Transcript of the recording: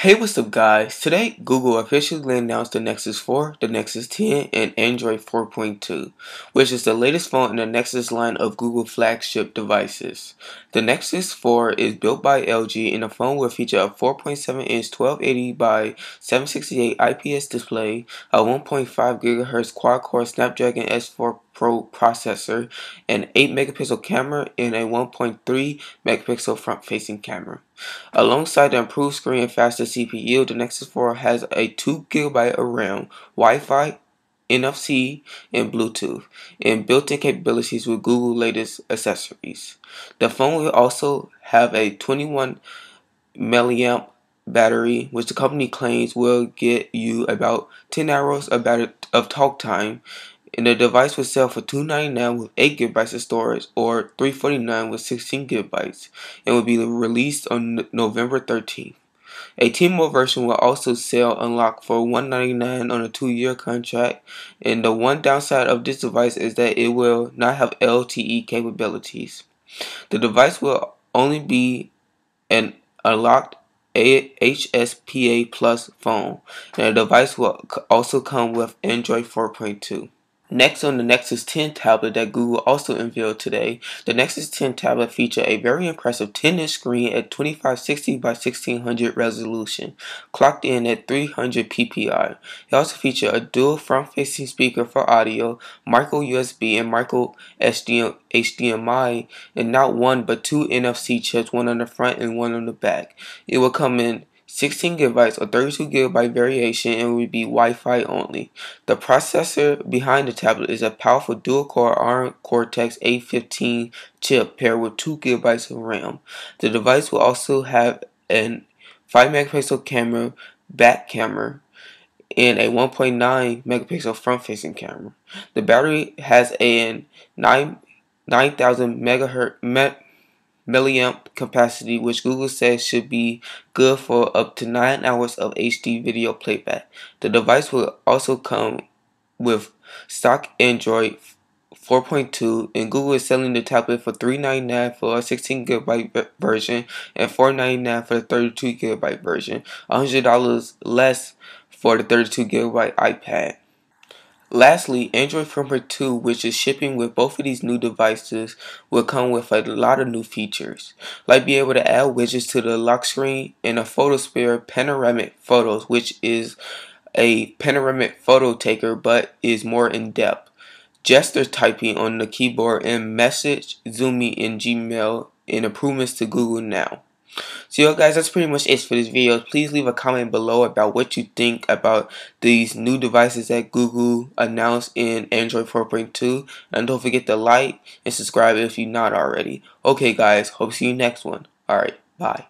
Hey, what's up, guys? Today, Google officially announced the Nexus 4, the Nexus 10, and Android 4.2, which is the latest phone in the Nexus line of Google flagship devices. The Nexus 4 is built by LG, and the phone will feature a 4.7-inch 1280 by 768 IPS display, a 1.5 GHz quad-core Snapdragon S4 Pro processor, an 8 megapixel camera, and a 1.3 megapixel front facing camera. Alongside the improved screen and faster CPU, the Nexus 4 has a 2 GB of RAM, Wi Fi, NFC, and Bluetooth, and built in capabilities with Google latest accessories. The phone will also have a 21 milliamp battery, which the company claims will get you about 10 hours of, of talk time and the device will sell for 299 with 8 gigabytes of storage or 349 with 16 gigabytes and will be released on November 13th. A T-Mobile version will also sell unlocked for 199 on a two-year contract, and the one downside of this device is that it will not have LTE capabilities. The device will only be an unlocked HSPA Plus phone, and the device will also come with Android 4.2. Next on the Nexus 10 tablet that Google also unveiled today, the Nexus 10 tablet featured a very impressive 10-inch screen at 2560 by 1600 resolution, clocked in at 300 ppi. It also featured a dual front-facing speaker for audio, micro USB and micro HDMI, and not one but two NFC chips, one on the front and one on the back. It will come in 16 gigabytes or 32 gigabyte variation and will be Wi-Fi only. The processor behind the tablet is a powerful dual-core ARM Cortex A15 chip paired with 2 gigabytes of RAM. The device will also have an 5 megapixel camera, back camera, and a 1.9 megapixel front-facing camera. The battery has an 9 9000 megahertz milliamp capacity, which Google says should be good for up to 9 hours of HD video playback. The device will also come with stock Android 4.2 and Google is selling the tablet for 399 for a 16 gigabyte version and 499 for the 32 gigabyte version, $100 less for the 32 gigabyte iPad. Lastly, Android 4.2, which is shipping with both of these new devices, will come with a lot of new features, like be able to add widgets to the lock screen and a Photo Sphere panoramic photos, which is a panoramic photo taker but is more in depth. Gesture typing on the keyboard and message zooming in Gmail and improvements to Google Now. So yo guys, that's pretty much it for this video. Please leave a comment below about what you think about these new devices that Google announced in Android 4.2. And don't forget to like and subscribe if you're not already. Okay guys, hope to see you next one. Alright, bye.